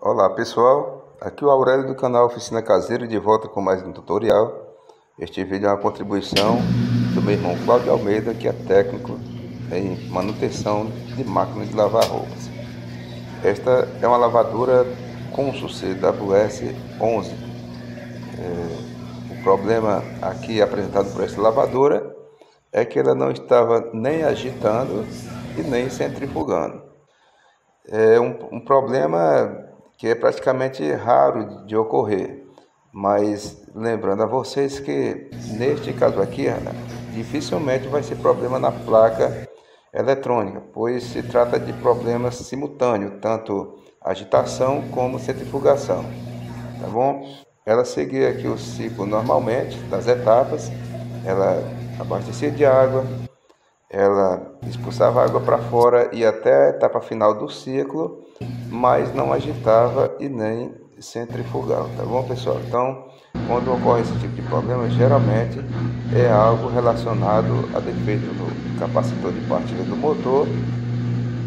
Olá pessoal, aqui é o Aurélio do canal Oficina Caseira de volta com mais um tutorial. Este vídeo é uma contribuição do meu irmão Cláudio Almeida, que é técnico em manutenção de máquinas de lavar roupas. Esta é uma lavadora Consul CWS11. É, o problema aqui apresentado por esta lavadora é que ela não estava nem agitando e nem centrifugando. É um, um problema que é praticamente raro de ocorrer. Mas lembrando a vocês que neste caso aqui, dificilmente vai ser problema na placa eletrônica, pois se trata de problemas simultâneos, tanto agitação como centrifugação. Tá bom? Ela seguia aqui o ciclo normalmente das etapas, ela abastecia de água, ela expulsava água para fora e até a etapa final do ciclo, mas não agitava e nem centrifugava, tá bom pessoal? Então, quando ocorre esse tipo de problema, geralmente é algo relacionado a defeito do capacitor de partilha do motor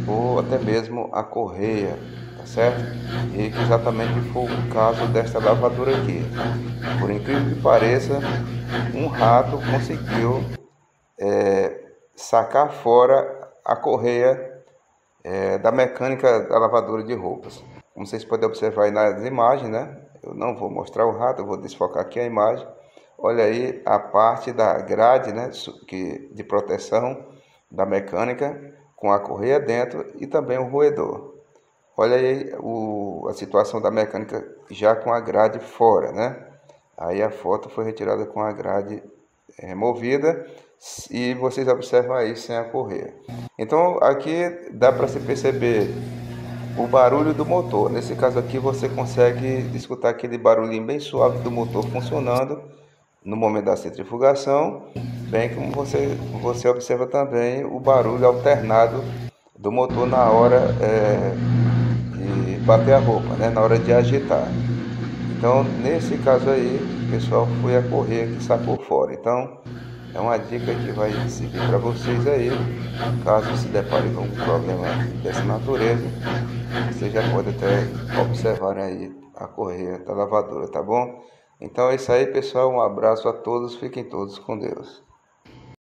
ou até mesmo a correia, tá certo? E que exatamente foi o caso desta lavadora aqui. Por incrível que pareça, um rato conseguiu é, sacar fora a correia é, da mecânica da lavadora de roupas. Como vocês podem observar aí nas imagens, né? Eu não vou mostrar o rato, eu vou desfocar aqui a imagem. Olha aí a parte da grade, né, que, de proteção da mecânica com a correia dentro e também o roedor. Olha aí o, a situação da mecânica já com a grade fora, né? Aí a foto foi retirada com a grade removida e vocês observam aí sem a correia. Então aqui dá para se perceber o barulho do motor. Nesse caso aqui você consegue escutar aquele barulhinho bem suave do motor funcionando no momento da centrifugação, bem como você, você observa também o barulho alternado do motor na hora é, de bater a roupa, né, na hora de agitar. Então, nesse caso aí, pessoal, foi a correia que sacou fora. Então, é uma dica que vai servir para vocês aí, caso se deparem com algum problema dessa natureza, vocês já podem até observar aí a correia da lavadora, tá bom? Então é isso aí, pessoal. Um abraço a todos. Fiquem todos com Deus.